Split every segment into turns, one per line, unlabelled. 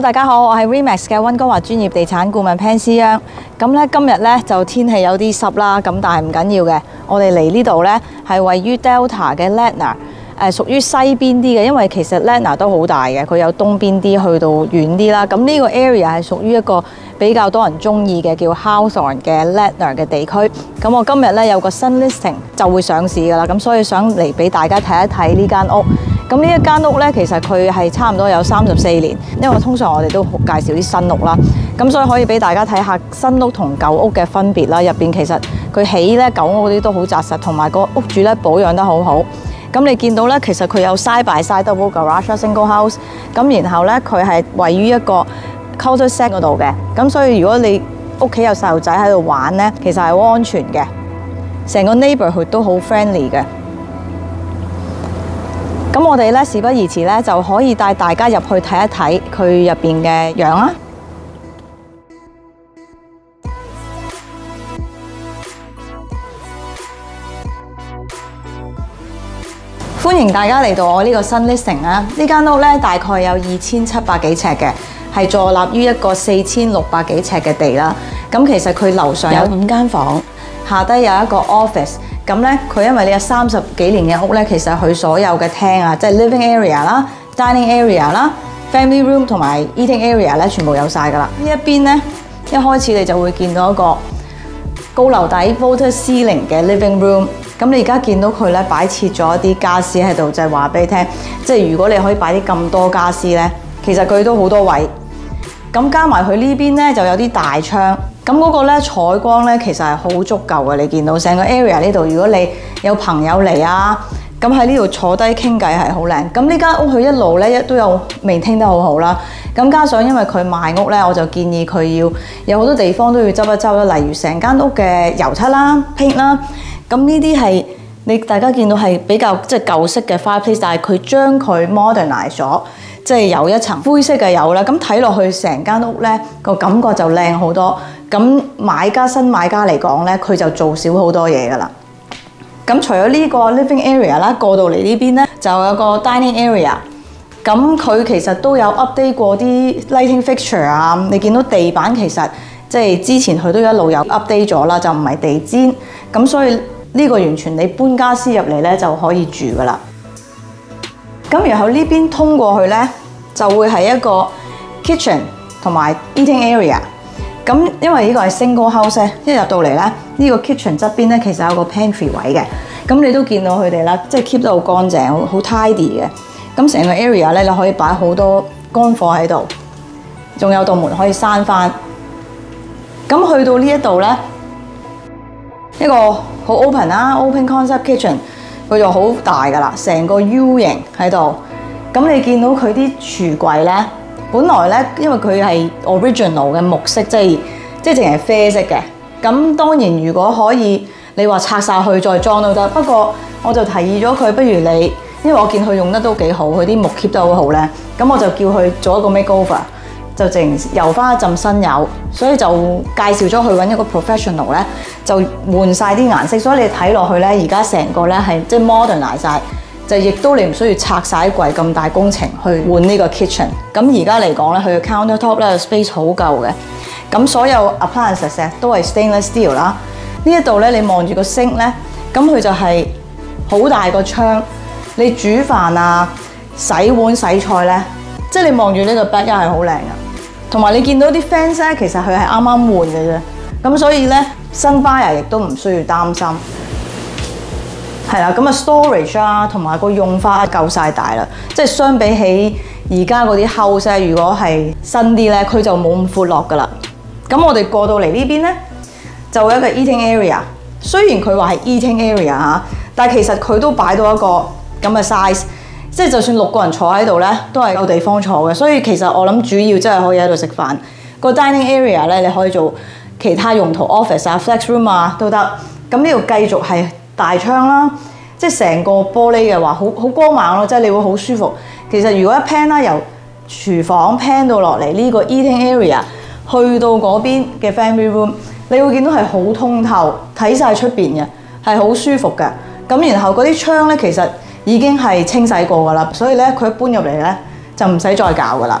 大家好，我係 Remax 嘅溫哥華專業地產顧問 Pan 思央。咁咧今日咧就天氣有啲濕啦，咁但係唔緊要嘅。我哋嚟呢度咧係位於 Delta 嘅 Latna，誒屬於西邊啲嘅，因為其實 Latna 都好大嘅，佢有東邊啲去到遠啲啦。咁呢個 area 係屬於一個比較多人中意嘅叫 hawthorn 嘅 Latna 嘅地區。咁我今日咧有個新 listing 就會上市㗎啦，咁所以想嚟俾大家睇一睇呢間屋。咁呢一間屋呢，其實佢係差唔多有三十四年，因為通常我哋都介紹啲新屋啦，咁所以可以俾大家睇下新屋同舊屋嘅分別啦。入邊其實佢起呢舊屋嗰啲都好紮實，同埋個屋主呢保養得好好。咁你見到呢，其實佢有 side by side double garage single house，咁然後呢，佢係位於一個 cul-de-sac 嗰度嘅，咁所以如果你屋企有細路仔喺度玩呢，其實係好安全嘅，成個 neighborhood 都好 friendly 嘅。咁我哋咧事不宜遲咧，就可以帶大家入去睇一睇佢入邊嘅樣啦。歡迎大家嚟到我呢個新 listing 啊！呢間屋咧大概有二千七百幾尺嘅，係坐落於一個四千六百幾尺嘅地啦。咁其實佢樓上有五間房，下低有一個 office。咁咧，佢因為你有三十幾年嘅屋咧，其實佢所有嘅廳啊，即係 living area 啦、dining area 啦、family room 同埋 eating area 咧，全部有晒噶啦。呢一邊咧，一開始你就會見到一個高樓底 vaulted ceiling 嘅 living room。咁你而家見到佢咧擺設咗一啲家私喺度，就係話俾你聽，即係如果你可以擺啲咁多家私咧，其實佢都好多位。咁加埋佢呢邊咧就有啲大窗。咁嗰個咧採光咧其實係好足夠嘅，你見到成個 area 呢度，如果你有朋友嚟啊，咁喺呢度坐低傾偈係好靚。咁呢間屋佢一路咧一都有 maintain 得好好啦。咁加上因為佢賣屋咧，我就建議佢要有好多地方都要執一執啦，例如成間屋嘅油漆啦、paint 啦。咁呢啲係你大家見到係比較即係舊式嘅 fireplace，但係佢將佢 modernize 咗。即係有一層灰色嘅油啦，咁睇落去成間屋咧個感覺就靚好多。咁買家新買家嚟講咧，佢就做少好多嘢噶啦。咁除咗呢個 living area 啦，過到嚟呢邊咧就有個 dining area。咁佢其實都有 update 過啲 lighting fixture 啊。你見到地板其實即係之前佢都一路有 update 咗啦，就唔係地氈。咁所以呢個完全你搬家私入嚟咧就可以住噶啦。咁然後呢邊通過去咧，就會係一個 kitchen 同埋 eating area。咁因為呢個係 single house，一入到嚟咧，呢個 kitchen 側邊咧其實有個 pantry 位嘅。咁你都見到佢哋啦，即係 keep 得好乾淨，好 tidy 嘅。咁成個 area 咧，你可以擺好多乾貨喺度，仲有道門可以閂翻。咁去到呢一度咧，一個好 open 啦，open concept kitchen。佢就好大噶啦，成個 U 型喺度。咁你見到佢啲櫥櫃咧，本來咧因為佢係 original 嘅木色，即係即係淨係啡色嘅。咁當然如果可以，你話拆晒去再裝都得。不過我就提議咗佢，不如你，因為我見佢用得都幾好，佢啲木 keep 得好好咧。咁我就叫佢做一個 makeover，就淨油翻一浸新油，所以就介紹咗去揾一個 professional 咧。就換晒啲顏色，所以你睇落去咧，而家成個咧係即係 modernize 晒，就亦都你唔需要拆晒櫃咁大工程去換呢個 kitchen。咁而家嚟講咧，佢嘅 countertop 咧 space 好夠嘅。咁所有 appliances 都係 stainless steel 啦。呢一度咧，你望住個 sink 咧，咁佢就係好大個窗。你煮飯啊、洗碗洗菜咧，即係你望住呢個 backyard 係好靚嘅。同埋你見到啲 fans 咧，其實佢係啱啱換嘅啫。咁所以咧。新 buyer 亦都唔需要擔心，係啦，咁啊 storage 啊，同埋個用法夠晒大啦，即係相比起而家嗰啲 house 如果係新啲咧，佢就冇咁闊落噶啦。咁我哋過到嚟呢邊咧，就有一個 eating area。雖然佢話係 eating area 嚇，但係其實佢都擺到一個咁嘅 size，即係就算六個人坐喺度咧，都係有地方坐嘅。所以其實我諗主要真係可以喺度食飯。個 dining area 咧，你可以做其他用途 office 啊、flex room 啊都得，咁呢度繼續係大窗啦，即係成個玻璃嘅話，好好光猛咯，即係你會好舒服。其實如果一 pan 啦，由廚房 pan 到落嚟呢個 eating area，去到嗰邊嘅 family room，你會見到係好通透，睇晒出邊嘅，係好舒服嘅。咁然後嗰啲窗咧，其實已經係清洗過噶啦，所以咧佢一搬入嚟咧就唔使再搞噶啦。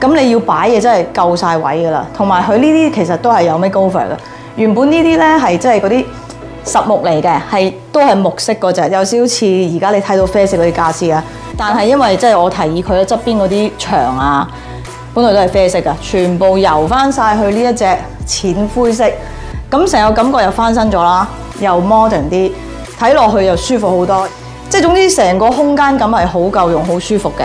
咁你要擺嘢真係夠晒位噶啦。同埋佢呢啲其實都係有 makeover 嘅。原本呢啲咧係即係嗰啲實木嚟嘅，係都係木色嗰隻，有少少似而家你睇到啡色嗰啲傢俬啊。但係因為即係我提議佢側邊嗰啲牆啊，本來都係啡色噶，全部油翻晒去呢一隻淺灰色，咁成個感覺又翻新咗啦，又 modern 啲。睇落去又舒服好多，即係總之成個空間感係好夠用、好舒服嘅。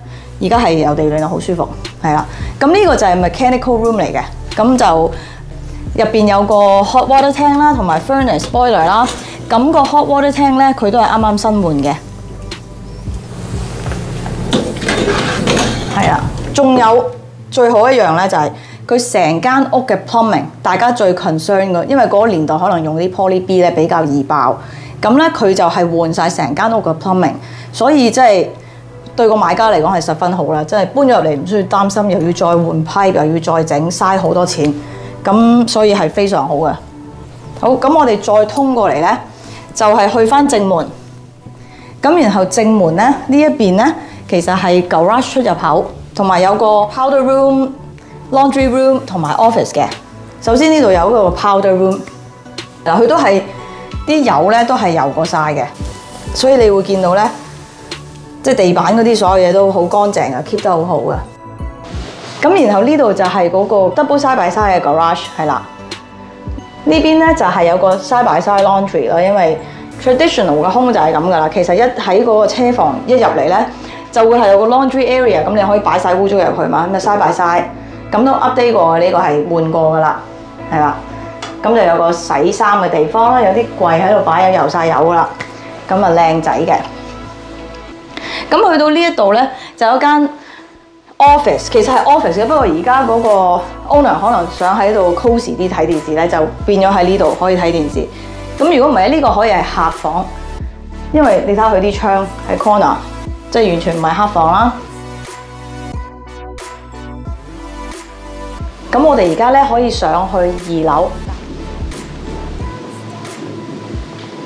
而家係有地暖，好舒服，係啦。咁呢個就係 mechanical room 嚟嘅，咁就入邊有個 hot water tank 啦，同埋 furnace boiler 啦。咁個 hot water tank 咧，佢都係啱啱新換嘅，係啦。仲有最好一樣咧，就係佢成間屋嘅 plumbing，大家最 concern 嘅，因為嗰個年代可能用啲 poly B 咧比較易爆。咁咧，佢就係換晒成間屋嘅 plumbing，所以即係對個買家嚟講係十分好啦。即係搬咗入嚟唔需要擔心，又要再換 pipe，又要再整，嘥好多錢。咁所以係非常好嘅。好，咁我哋再通過嚟咧，就係去翻正門。咁然後正門咧呢一邊咧，其實係 garage 出入口，同埋有個 powder room、laundry room 同埋 office 嘅。首先呢度有一個 powder room，嗱佢都係。啲油咧都係油過晒嘅，所以你會見到咧，即係地板嗰啲所有嘢都好乾淨啊，keep 得好好嘅。咁然後呢度就係嗰個 double side by side 嘅 garage 係啦。呢邊咧就係有個 side by side laundry 咯，因為 traditional 嘅空就係咁噶啦。其實一喺嗰個車房一入嚟咧，就會係有個 laundry area，咁你可以擺晒污糟入去嘛。咁啊 side by side，咁都 update 過呢個係換過噶啦，係啦。咁就有個洗衫嘅地方啦，有啲櫃喺度擺，有油晒油噶啦，咁啊靚仔嘅。咁去到呢一度咧，就有間 office，其實係 office 嘅，不過而家嗰個 owner 可能想喺度 cosy 啲睇電視咧，就變咗喺呢度可以睇電視。咁如果唔係呢個可以係客房，因為你睇下佢啲窗喺 corner，即係完全唔係客房啦。咁我哋而家咧可以上去二樓。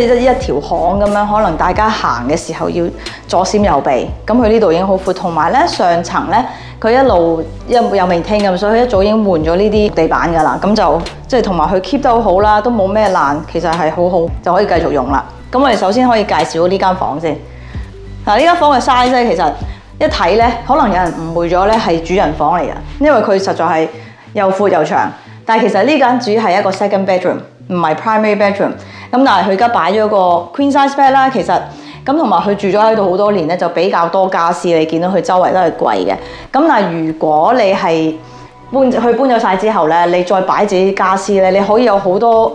即係一一條巷咁樣，可能大家行嘅時候要左閃右避，咁佢呢度已經好闊，同埋咧上層咧。佢一路一又未聽咁，所以佢一早已經換咗呢啲地板噶啦。咁就即係同埋佢 keep 得好好啦，都冇咩爛，其實係好好就可以繼續用啦。咁我哋首先可以介紹呢間房先。嗱，呢間房嘅 size，其實一睇咧，可能有人誤會咗咧係主人房嚟嘅，因為佢實在係又闊又長。但係其實呢間主要係一個 second bedroom，唔係 primary bedroom。咁但係佢而家擺咗個 queen size bed 啦，其實。咁同埋佢住咗喺度好多年咧，就比較多家私。你見到佢周圍都係櫃嘅。咁但係如果你係搬去搬咗晒之後咧，你再擺自己家私咧，你可以有好多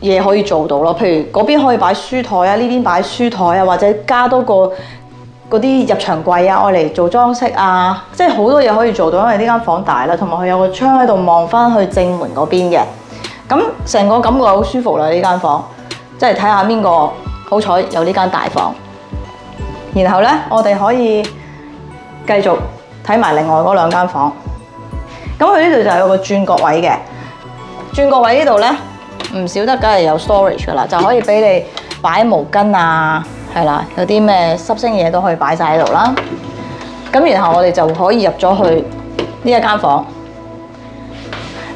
嘢可以做到咯。譬如嗰邊可以擺書台啊，呢邊擺書台啊，或者加多個嗰啲入場櫃啊，愛嚟做裝飾啊，即係好多嘢可以做到。因為呢間房大啦，同埋佢有個窗喺度望翻去正門嗰邊嘅。咁成個感覺好舒服啦，呢間房，即係睇下邊個。好彩有呢間大房，然後咧，我哋可以繼續睇埋另外嗰兩間房。咁佢呢度就有個轉角位嘅，轉角位呢度咧唔少得，梗係有 storage 噶啦，就可以俾你擺毛巾啊，係啦，有啲咩濕星嘢都可以擺晒喺度啦。咁然後我哋就可以入咗去呢一間房。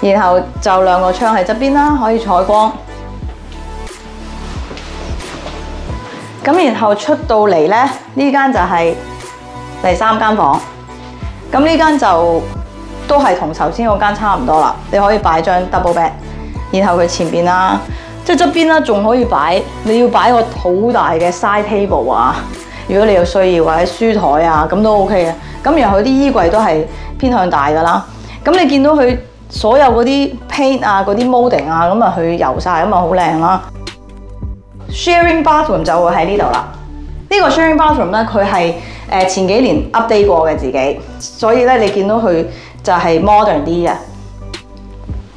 然後就兩個窗喺側邊啦，可以採光。咁然後出到嚟咧，呢間就係第三間房。咁呢間就都係同頭先嗰間差唔多啦。你可以擺張 double bed，然後佢前边啦，即係側邊啦，仲可以擺你要擺個好大嘅 side table 啊。如果你有需要或者書台啊，咁都 OK 嘅。咁然後佢啲衣櫃都係偏向大噶啦。咁你見到佢。所有嗰啲 paint 啊，嗰啲 molding 啊，咁啊去油晒，咁啊好靚啦。Sharing bathroom 就會喺呢度啦。呢個 sharing bathroom 咧，佢係誒前幾年 update 過嘅自己，所以咧你見到佢就係 modern 啲嘅。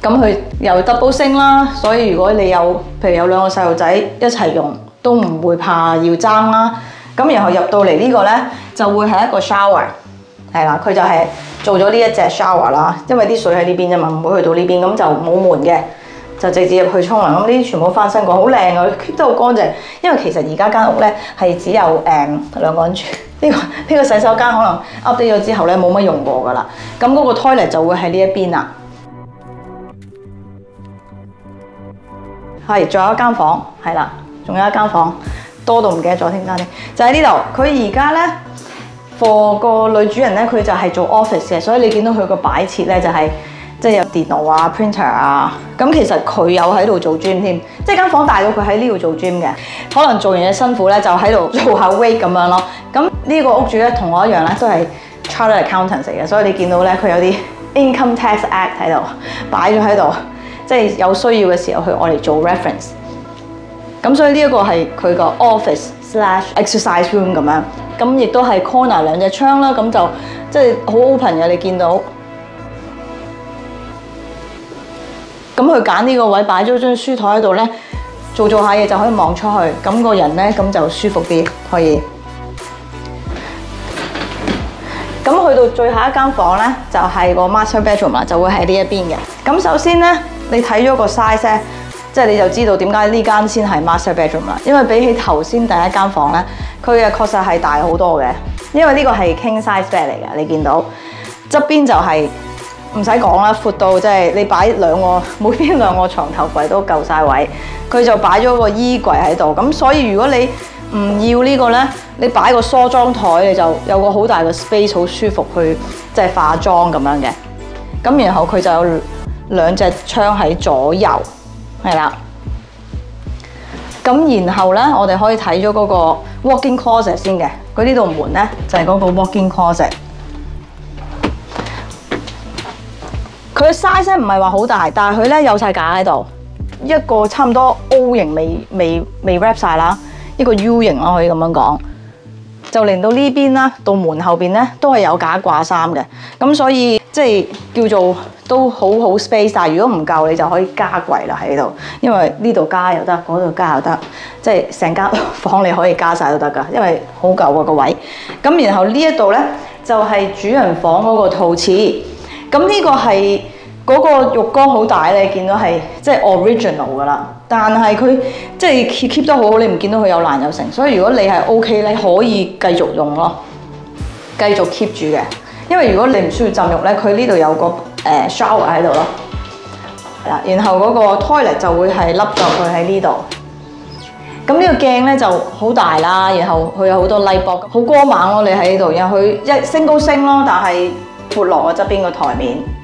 咁佢又 double 升啦，所以如果你有譬如有兩個細路仔一齊用，都唔會怕要爭啦。咁然後入到嚟呢個咧，就會係一個 shower。係啦，佢就係做咗呢一隻 shower 啦，因為啲水喺呢邊啫嘛，唔會去到呢邊，咁就冇門嘅，就直接入去沖涼。咁呢啲全部翻新過，好靚啊，keep 得好乾淨。因為其實而家間屋咧係只有誒、嗯、兩個人住，呢、個呢、個洗手間可能 update 咗之後咧冇乜用過噶啦。咁嗰個 toilet 就會喺呢一邊啦。係，仲有一間房，係啦，仲有一間房，多到唔記得咗添間咧，就喺呢度。佢而家咧。個個女主人咧，佢就係做 office 嘅，所以你見到佢個擺設咧就係即係有電腦啊、printer 啊。咁其實佢有喺度做 gym 添，即係間房大到佢喺呢度做 gym 嘅。可能做完嘢辛苦咧，就喺度做下 weight 咁樣咯。咁呢個屋主咧同我一樣咧，都係 chartered accountant 嚟嘅，所以你見到咧佢有啲 income tax act 喺度擺咗喺度，即係有需要嘅時候去我嚟做 reference。咁所以呢一個係佢個 office slash exercise room 咁樣。咁亦都係 corner 兩隻窗啦，咁就即係好 open 嘅。你見到，咁佢揀呢個位擺咗張書台喺度咧，做做下嘢就可以望出去，咁個人咧咁就舒服啲，可以。咁去到最後一間房咧，就係個 master bedroom 啦，就會喺呢一邊嘅。咁首先咧，你睇咗個 size 咧。即係你就知道點解呢間先係 master bedroom 啦，因為比起頭先第一間房咧，佢嘅確實係大好多嘅。因為呢個係 king size bed 嚟嘅，你見到側邊就係唔使講啦，闊到即係你擺兩個每邊兩個床頭櫃都夠晒位。佢就擺咗個衣櫃喺度，咁所以如果你唔要呢個咧，你擺個梳妝台，你就有個好大嘅 space，好舒服去即係化妝咁樣嘅。咁然後佢就有兩隻窗喺左右。係啦，咁然後咧，我哋可以睇咗嗰個 walking closet 先嘅。佢呢度門咧就係嗰個 walking closet。佢嘅 size 唔係話好大，但係佢咧有晒架喺度，一個差唔多 O 型未未未 wrap 晒啦，一個 U 型咯，可以咁樣講。就嚟到呢邊啦，到門後邊咧都係有架掛衫嘅，咁所以即係叫做都好好 space。但如果唔夠，你就可以加櫃啦喺度，因為呢度加又得，嗰度加又得，即係成間房你可以加晒都得噶，因為好夠啊個位。咁然後呢一度咧就係主人房嗰個套廁，咁呢個係。嗰個浴缸好大咧，你見到係即係 original 噶啦，但係佢即係 keep keep 得好好，你唔見到佢有爛有成，所以如果你係 OK 咧，可以繼續用咯，繼續 keep 住嘅。因為如果你唔需要浸浴咧，佢呢度有個誒 shower 喺度咯，係啦，然後嗰個 toilet 就會係凹咗佢喺呢度。咁呢個鏡咧就好大啦，然後佢有好多 light bulb，好光猛咯，你喺呢度，然後佢一升高升咯，但係闊落啊側邊個台面。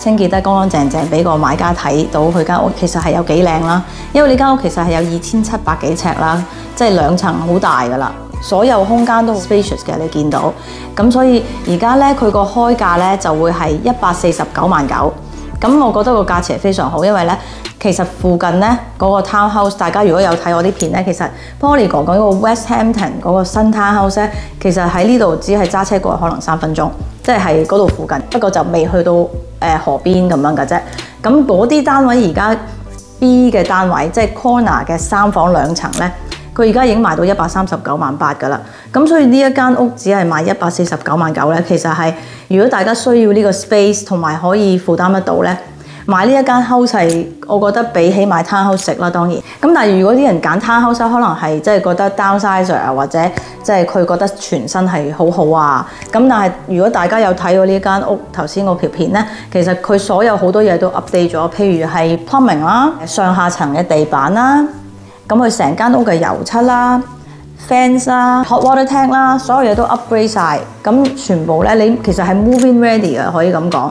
清潔得乾乾淨淨，俾個買家睇到佢間屋其實係有幾靚啦。因為呢間屋其實係有二千七百幾尺啦，即係兩層好大噶啦，所有空間都好 spacious 嘅，你見到。咁所以而家咧佢個開價咧就會係一百四十九萬九。咁我覺得個價錢係非常好，因為咧其實附近咧嗰個 townhouse，大家如果有睇我啲片咧，其實 Poly 講講嗰個 Westhampton 嗰個新 townhouse 咧，其實喺呢度只係揸車過去可能三分鐘，即係喺嗰度附近，不過就未去到誒河邊咁樣嘅啫。咁嗰啲單位而家 B 嘅單位，即係 corner 嘅三房兩層咧。佢而家已經賣到一百三十九萬八㗎啦，咁所以呢一間屋只係賣一百四十九萬九咧，其實係如果大家需要呢個 space 同埋可以負擔得到咧，買呢一間 house 係我覺得比起買 townhouse 食啦，當然。咁但係如果啲人揀 townhouse，可能係即係覺得 downsize 啊，或者即係佢覺得全身係好好啊。咁但係如果大家有睇過呢間屋頭先嗰條片咧，其實佢所有好多嘢都 update 咗，譬如係 plumbing 啦、上下層嘅地板啦。咁佢成間屋嘅油漆啦、fans 啦、hot water tank 啦，所有嘢都 upgrade 晒。咁全部咧，你其實係 moving ready 嘅，可以咁講。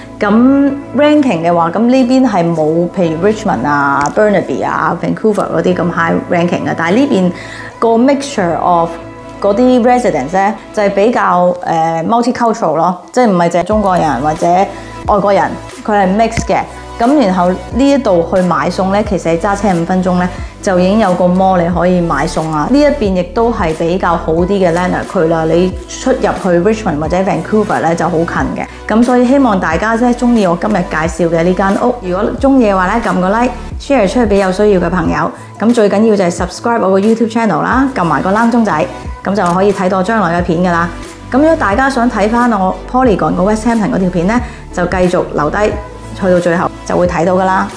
咁 ranking 嘅話，咁呢邊係冇譬如 Richmond 啊、Burnaby 啊、Vancouver 嗰啲咁 high ranking 嘅，但係呢邊個 mixture of 嗰啲 residents 咧就係比較誒、multicultural 咯，即係唔係淨係中國人或者外國人，佢係 mix 嘅。咁然後呢一度去買餸咧，其實揸車五分鐘咧就已經有個 mall 你可以買餸啦。呢一邊亦都係比較好啲嘅 Lanier 區啦。你出入去 Richmond 或者 Vancouver 咧就好近嘅。咁所以希望大家咧中意我今日介紹嘅呢間屋。如果中意嘅話咧，撳個 like，share 出去俾有需要嘅朋友。咁最緊要就係 subscribe 我個 YouTube channel 啦，撳埋個鈴鐘仔，咁就可以睇到我將來嘅片噶啦。咁如果大家想睇翻我 Polygon 個 Westhampton 嗰條片咧，就繼續留低。去到最后就会睇到噶啦。